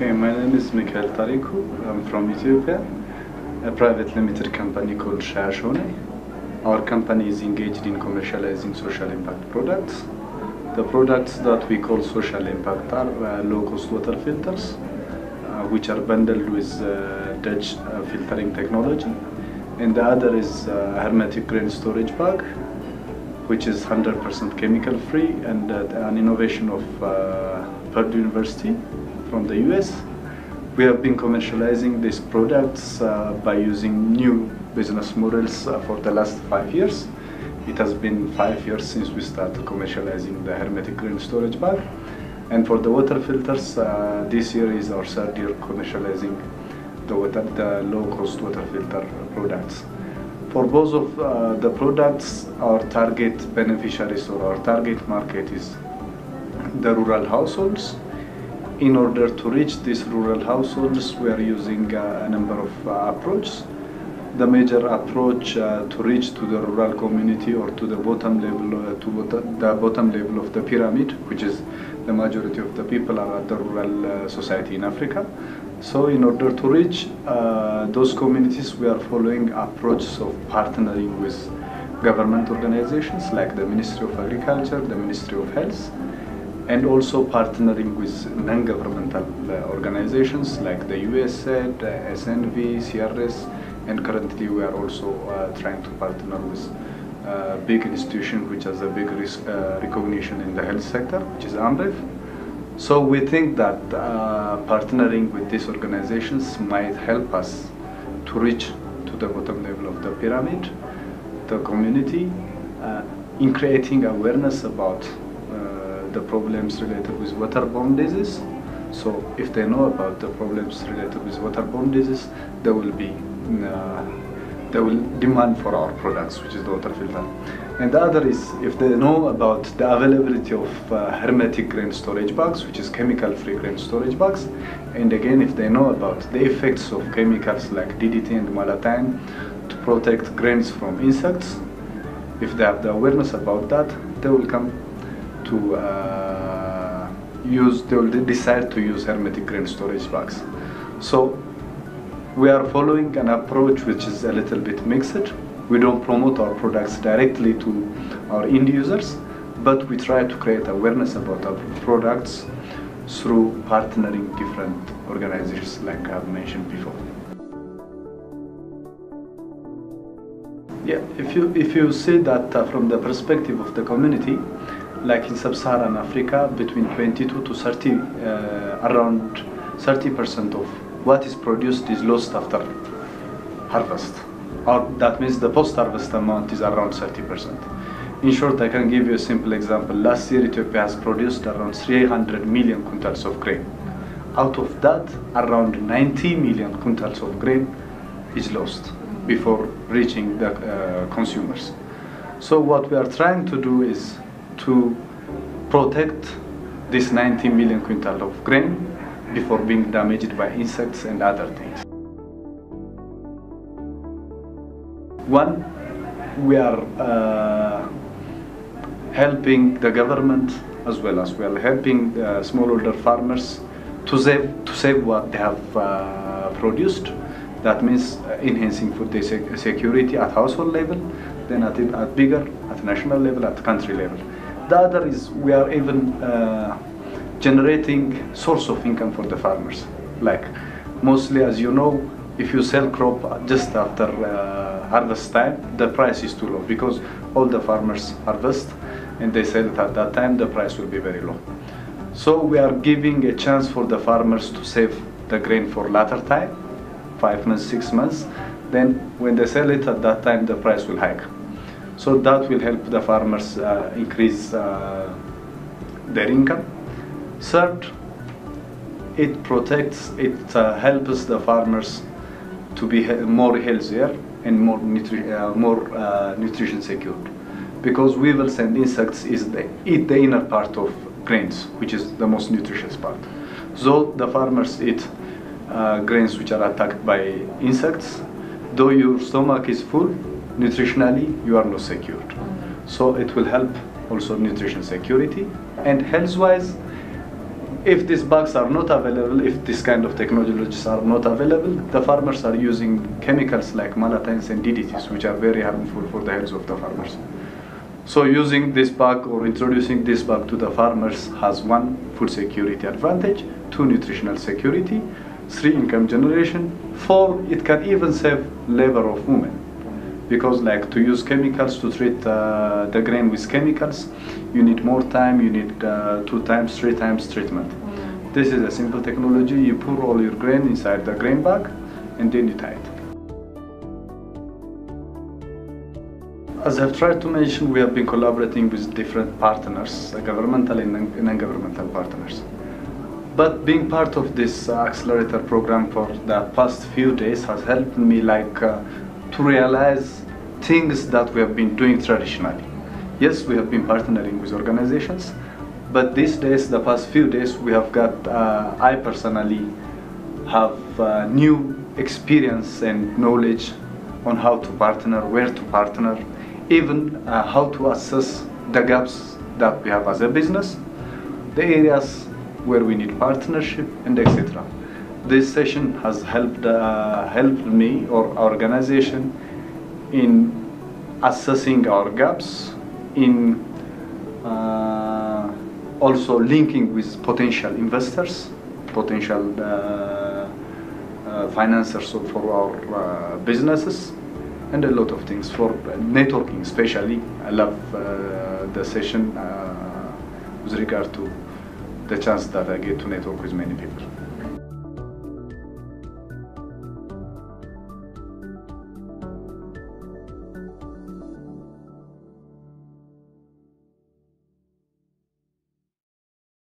Okay, my name is Michael Tariku. I'm from Ethiopia, a private limited company called Shayashone. Our company is engaged in commercializing social impact products. The products that we call social impact are uh, low-cost water filters, uh, which are bundled with uh, Dutch uh, filtering technology. And the other is uh, hermetic grain storage bag, which is 100% chemical free and uh, an innovation of Purdue University from the US. We have been commercializing these products uh, by using new business models uh, for the last five years. It has been five years since we started commercializing the hermetic grain storage bag. And for the water filters, uh, this year is our third year commercializing the, water, the low-cost water filter products. For both of uh, the products, our target beneficiaries or our target market is the rural households. In order to reach these rural households, we are using uh, a number of uh, approaches. The major approach uh, to reach to the rural community or to the bottom level, to the bottom level of the pyramid, which is the majority of the people are at the rural society in Africa. So in order to reach uh, those communities, we are following approaches of partnering with government organizations like the Ministry of Agriculture, the Ministry of Health, and also partnering with non-governmental uh, organizations like the USAID, uh, SNV, CRS, and currently we are also uh, trying to partner with a big institution which has a big risk, uh, recognition in the health sector, which is AMREF. So we think that uh, partnering with these organizations might help us to reach to the bottom level of the pyramid, the community, uh, in creating awareness about uh, the problems related with waterborne disease. So if they know about the problems related with waterborne disease, they will be uh, they will demand for our products, which is the water filter. And the other is if they know about the availability of uh, hermetic grain storage bags, which is chemical-free grain storage bags, and again if they know about the effects of chemicals like DDT and malathion to protect grains from insects, if they have the awareness about that, they will come to uh, use, they will decide to use hermetic grain storage bags. So we are following an approach which is a little bit mixed. We don't promote our products directly to our end users, but we try to create awareness about our products through partnering different organizations like I've mentioned before. Yeah, if you if you see that uh, from the perspective of the community, like in sub-Saharan Africa, between 22 to 30, uh, around 30 percent of what is produced is lost after harvest. Or that means the post-harvest amount is around 30 percent. In short, I can give you a simple example. Last year, Ethiopia has produced around 300 million quintals of grain. Out of that, around 90 million quintals of grain is lost before reaching the uh, consumers. So what we are trying to do is to protect this 90 million quintal of grain before being damaged by insects and other things. One, we are uh, helping the government as well as we are helping the smallholder farmers to save, to save what they have uh, produced. That means uh, enhancing food security at household level, then at, at bigger, at national level, at country level. The other is we are even uh, generating source of income for the farmers. Like mostly, as you know, if you sell crop just after uh, harvest time, the price is too low because all the farmers harvest and they sell it at that time, the price will be very low. So we are giving a chance for the farmers to save the grain for latter time, five months, six months. Then when they sell it at that time, the price will hike. So that will help the farmers uh, increase uh, their income. Third, it protects, it uh, helps the farmers to be more healthier and more, nutri- uh, more uh, nutrition secured. Because weevils and insects is the, eat the inner part of grains, which is the most nutritious part. So the farmers eat uh, grains which are attacked by insects. Though your stomach is full, nutritionally you are not secured. So it will help also nutrition security and health-wise if these bags are not available, if this kind of technologies are not available, the farmers are using chemicals like malathions and DDTs, which are very harmful for the health of the farmers. So using this bag or introducing this bag to the farmers has one, food security advantage, two, nutritional security, three, income generation, four, it can even save labor of women. Because like to use chemicals to treat uh, the grain with chemicals, you need more time, you need uh, two times, three times treatment. This is a simple technology, you pour all your grain inside the grain bag and then you tie it. As I've tried to mention, we have been collaborating with different partners, uh, governmental and non-governmental partners. But being part of this accelerator program for the past few days has helped me like uh, to realize things that we have been doing traditionally. Yes, we have been partnering with organizations, but these days, the past few days, we have got, uh, I personally have uh, new experience and knowledge on how to partner, where to partner, even uh, how to assess the gaps that we have as a business, the areas where we need partnership, and etc. This session has helped uh, helped me or organization in assessing our gaps, in uh, also linking with potential investors, potential uh, uh, financiers for our uh, businesses, and a lot of things for networking especially. I love uh, the session with regard to the chance that I get to network with many people.